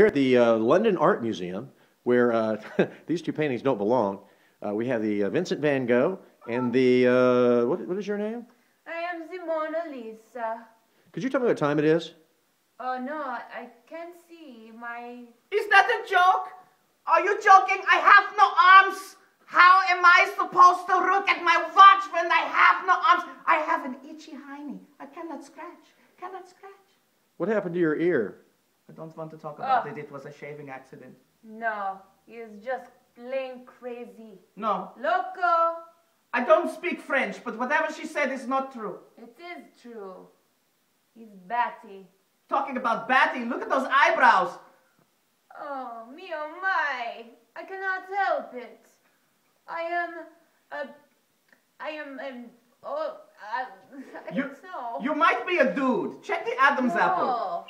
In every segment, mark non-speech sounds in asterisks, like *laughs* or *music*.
Here at the uh, London Art Museum, where uh, *laughs* these two paintings don't belong, uh, we have the uh, Vincent van Gogh and the, uh, what, what is your name? I am the Mona Lisa. Could you tell me what time it is? Oh no, I can't see my. Is that a joke? Are you joking? I have no arms. How am I supposed to look at my watch when I have no arms? I have an itchy hiney. I cannot scratch. Cannot scratch. What happened to your ear? I don't want to talk about Ugh. it. Ah. It was a shaving accident. No, he is just plain crazy. No, Loco! I don't speak French, but whatever she said is not true. It is true. He's batty. Talking about Batty, look at those eyebrows. Oh, me oh my! I cannot help it. I am a. I am an. Oh, I, I You, don't know. you might be a dude. Check the Adam's apple.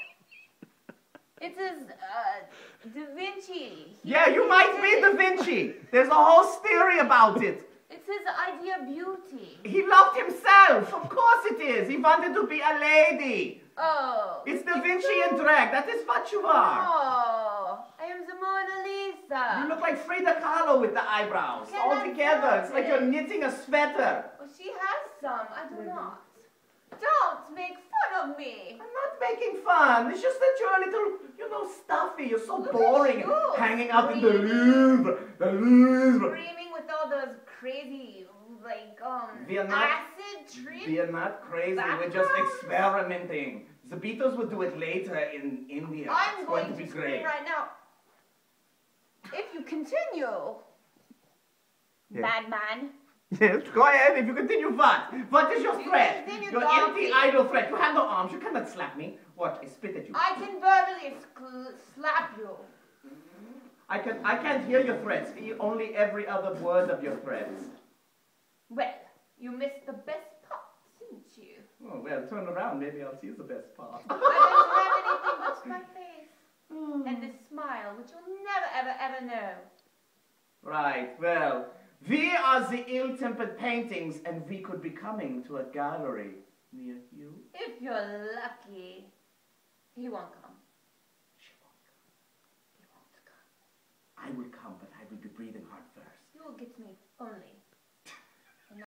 No. It is uh, Da Vinci. He Yeah, you might be Da. Vinci. There's a whole theory about it. It's his idea of beauty. He loved himself. Of course it is. He wanted to be a lady. Oh. It's Da Vinci in drag. That is what you are. Oh, I am the Mona Lisa. You look like Frida Kahlo with the eyebrows. Can All I together. help It's like it? you're knitting a sweater. Oh, she has some. I do not. Don't make fun of me. I'm not making fun. It's just that you're a little, you know, stuffy. You're so Look boring. you, Hanging out in the. Louvre. The Louvre. Screaming with all those crazy, like, um, We are not- acid trips. We are not crazy. We're just experimenting. The Beatles will do it later in India. I'm it's going, going to be great. right now. If you continue, Yeah. bad man. Yes, go ahead. If you continue, what? What is your You threat? Your empty, idle threat. You have no arms. You cannot slap me. What? I spit at you. I can verbally slap you. I can. I can't hear your threats. Only every other word of your threats. Well, you missed the best part, didn't you? Oh well, turn around. Maybe I'll see the best part. I don't have anything but my *laughs* face and this smile, which you'll never, ever, ever know. right. Well, we are the ill-tempered paintings, and we could be coming to a gallery near you. If you're lucky, he won't come. She won't come. He won't come. I will come, but I will be breathing hard first. You will get me only